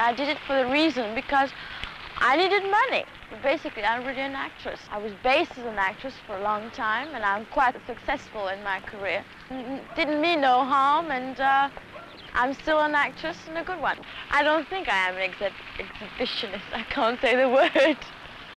I did it for the reason because I needed money. Basically, I'm really an actress. I was based as an actress for a long time, and I'm quite successful in my career. Didn't mean no harm, and uh, I'm still an actress and a good one. I don't think I am an ex exhibitionist. I can't say the word.